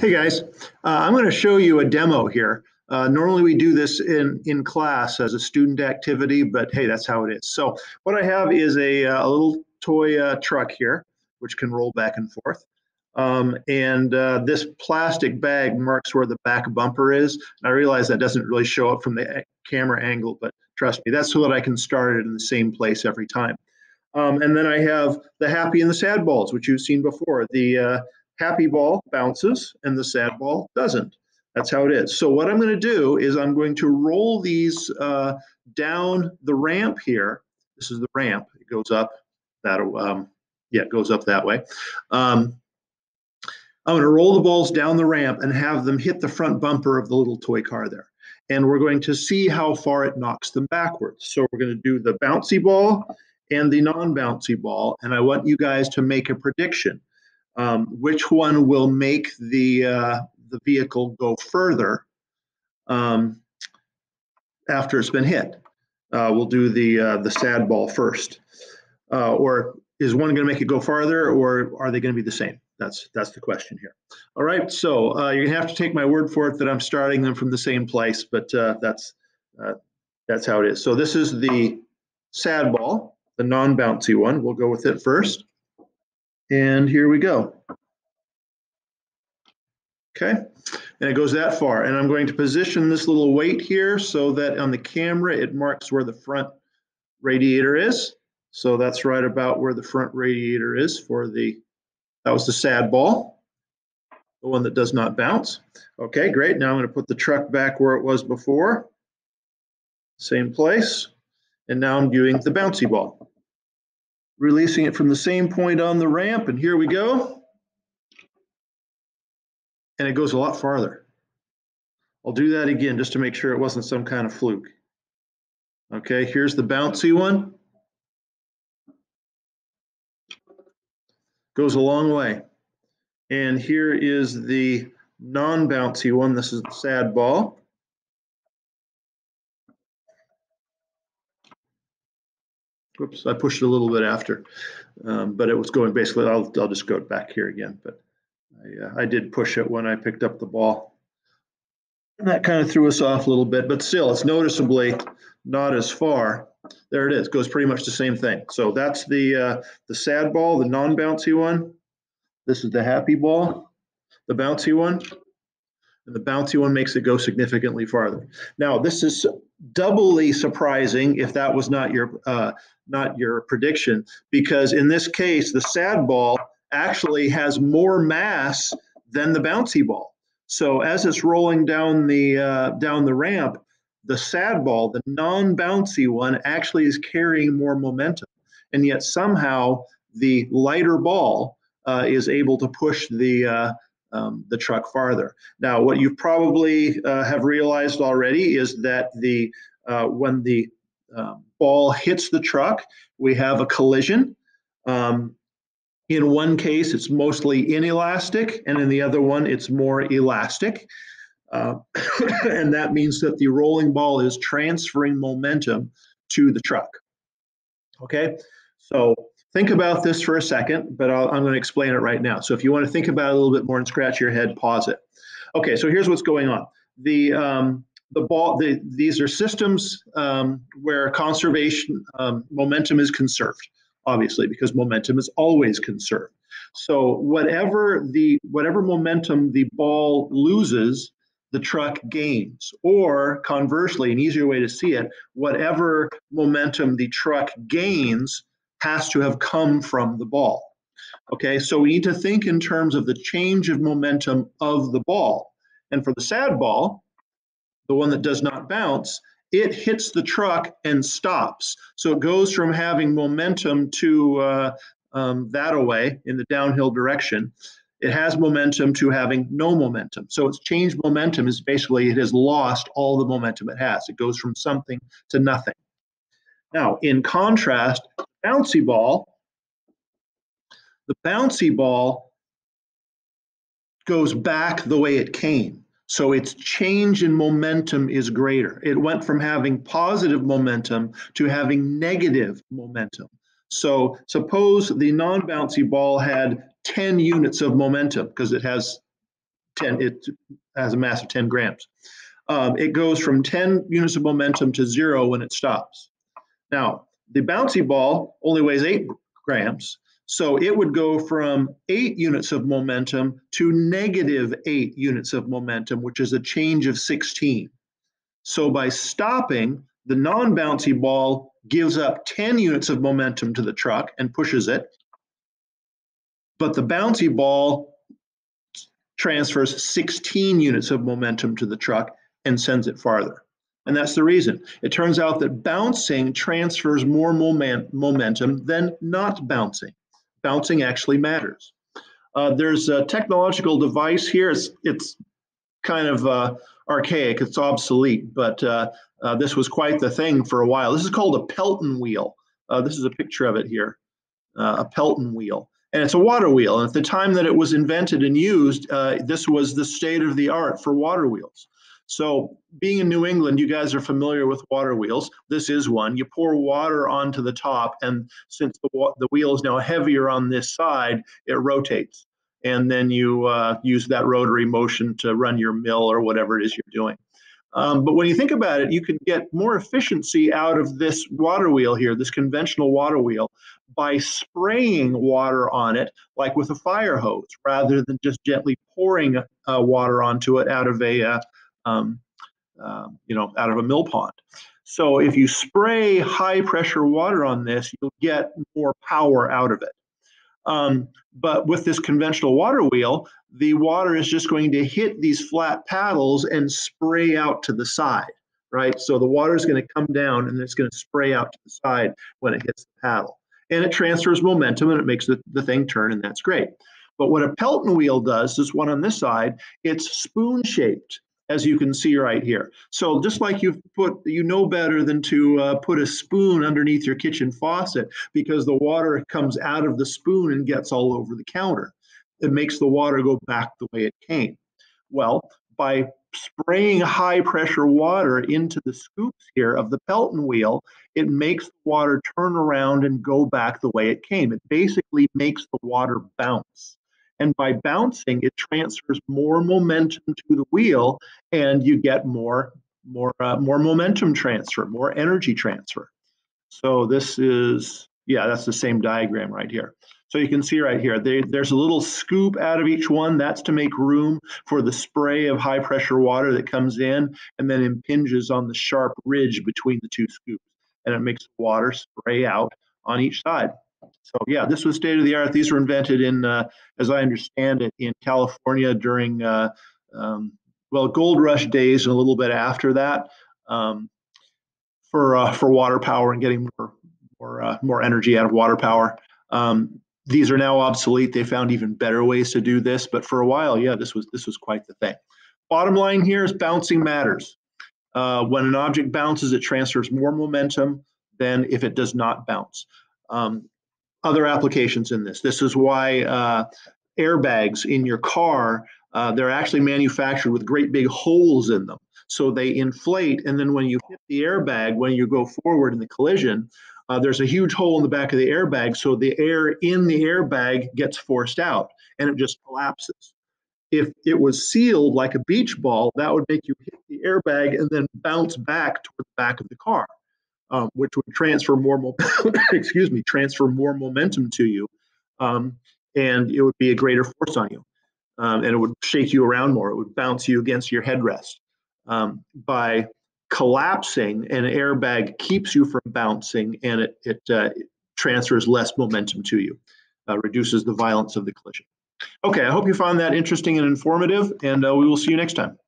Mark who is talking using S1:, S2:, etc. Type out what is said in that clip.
S1: Hey guys, uh, I'm going to show you a demo here. Uh, normally we do this in, in class as a student activity, but hey, that's how it is. So what I have is a, uh, a little toy uh, truck here, which can roll back and forth. Um, and uh, this plastic bag marks where the back bumper is. And I realize that doesn't really show up from the camera angle, but trust me, that's so that I can start it in the same place every time. Um, and then I have the happy and the sad balls, which you've seen before. The uh, happy ball bounces and the sad ball doesn't. That's how it is. So what I'm going to do is I'm going to roll these uh, down the ramp here. This is the ramp. It goes up that um, yeah, it goes up that way. Um, I'm going to roll the balls down the ramp and have them hit the front bumper of the little toy car there. And we're going to see how far it knocks them backwards. So we're going to do the bouncy ball and the non-bouncy ball. And I want you guys to make a prediction um, which one will make the uh, the vehicle go further um, after it's been hit. Uh, we'll do the uh, the sad ball first, uh, or is one going to make it go farther, or are they going to be the same? That's that's the question here. All right, so uh, you're gonna have to take my word for it that I'm starting them from the same place, but uh, that's that's how it is. So this is the sad ball, the non-bouncy one. We'll go with it first. And here we go. Okay, and it goes that far. And I'm going to position this little weight here so that on the camera it marks where the front radiator is. So that's right about where the front radiator is for the, that was the sad ball, the one that does not bounce. Okay, great. Now I'm going to put the truck back where it was before. Same place. And now I'm doing the bouncy ball releasing it from the same point on the ramp, and here we go. And it goes a lot farther. I'll do that again just to make sure it wasn't some kind of fluke. Okay, here's the bouncy one. Goes a long way. And here is the non-bouncy one. This is the sad ball. Whoops, I pushed it a little bit after, um, but it was going basically, I'll, I'll just go back here again, but I, uh, I did push it when I picked up the ball. And that kind of threw us off a little bit, but still, it's noticeably not as far. There it is, goes pretty much the same thing. So that's the, uh, the sad ball, the non-bouncy one. This is the happy ball, the bouncy one. And the bouncy one makes it go significantly farther. Now, this is doubly surprising if that was not your uh, not your prediction, because in this case, the sad ball actually has more mass than the bouncy ball. So as it's rolling down the uh, down the ramp, the sad ball, the non-bouncy one, actually is carrying more momentum, and yet somehow the lighter ball uh, is able to push the uh, um, the truck farther. Now, what you probably uh, have realized already is that the uh, when the um, ball hits the truck, we have a collision. Um, in one case, it's mostly inelastic, and in the other one, it's more elastic. Uh, and that means that the rolling ball is transferring momentum to the truck. Okay, so think about this for a second, but i am going to explain it right now. So if you want to think about it a little bit more and scratch your head, pause it. Okay, so here's what's going on. The um, the ball, the, these are systems um, where conservation um, momentum is conserved, obviously, because momentum is always conserved. So whatever the whatever momentum the ball loses, the truck gains. Or conversely, an easier way to see it, whatever momentum the truck gains, has to have come from the ball. Okay, so we need to think in terms of the change of momentum of the ball. And for the sad ball, the one that does not bounce, it hits the truck and stops. So it goes from having momentum to uh, um, that away in the downhill direction. It has momentum to having no momentum. So its changed momentum is basically it has lost all the momentum it has. It goes from something to nothing. Now, in contrast, bouncy ball, the bouncy ball goes back the way it came. So its change in momentum is greater. It went from having positive momentum to having negative momentum. So suppose the non bouncy ball had 10 units of momentum because it has 10, it has a mass of 10 grams. Um, it goes from 10 units of momentum to zero when it stops. Now, the bouncy ball only weighs eight grams, so it would go from eight units of momentum to negative eight units of momentum, which is a change of 16. So by stopping, the non bouncy ball gives up 10 units of momentum to the truck and pushes it. But the bouncy ball transfers 16 units of momentum to the truck and sends it farther. And that's the reason. It turns out that bouncing transfers more moment, momentum than not bouncing. Bouncing actually matters. Uh, there's a technological device here. It's, it's kind of uh, archaic, it's obsolete, but uh, uh, this was quite the thing for a while. This is called a Pelton wheel. Uh, this is a picture of it here, uh, a Pelton wheel. And it's a water wheel. And at the time that it was invented and used, this was the state of the art for water wheels. So, being in New England, you guys are familiar with water wheels. This is one. You pour water onto the top, and since the, the wheel is now heavier on this side, it rotates and then you uh, use that rotary motion to run your mill or whatever it is you're doing. Um, but when you think about it, you can get more efficiency out of this water wheel here, this conventional water wheel, by spraying water on it, like with a fire hose, rather than just gently pouring uh, water onto it out of a, uh, um, uh, you know, out of a mill pond. So if you spray high pressure water on this, you'll get more power out of it. Um, but with this conventional water wheel, the water is just going to hit these flat paddles and spray out to the side, right? So the water is going to come down and it's going to spray out to the side when it hits the paddle. And it transfers momentum and it makes the, the thing turn, and that's great. But what a Pelton wheel does, this one on this side, it's spoon shaped as you can see right here. So just like you've put, you know better than to uh, put a spoon underneath your kitchen faucet because the water comes out of the spoon and gets all over the counter. It makes the water go back the way it came. Well, by spraying high pressure water into the scoops here of the Pelton wheel, it makes the water turn around and go back the way it came. It basically makes the water bounce. And by bouncing, it transfers more momentum to the wheel, and you get more more uh, more momentum transfer, more energy transfer. So this is yeah, that's the same diagram right here. So you can see right here, they, there's a little scoop out of each one. That's to make room for the spray of high pressure water that comes in and then impinges on the sharp ridge between the two scoops. And it makes water spray out on each side. So yeah, this was state of the art. These were invented in, uh, as I understand it, in California during uh, um, well gold rush days and a little bit after that um, for uh, for water power and getting more more uh, more energy out of water power. Um, these are now obsolete. They found even better ways to do this, but for a while, yeah, this was this was quite the thing. Bottom line here is bouncing matters. Uh, when an object bounces, it transfers more momentum than if it does not bounce. Um, other applications in this. This is why uh, airbags in your car, uh, they're actually manufactured with great big holes in them. So they inflate, and then when you hit the airbag, when you go forward in the collision, uh, there's a huge hole in the back of the airbag, so the air in the airbag gets forced out, and it just collapses. If it was sealed like a beach ball, that would make you hit the airbag and then bounce back toward the back of the car um, which would transfer more, mo- excuse me, transfer more momentum to you, um, and it would be a greater force on you, um, and it would shake you around more. It would bounce you against your headrest. Um, by collapsing, an airbag keeps you from bouncing, and it it, uh, transfers less momentum to you, uh, reduces the violence of the collision. Okay, I hope you found that interesting and informative, and uh, we will see you next time.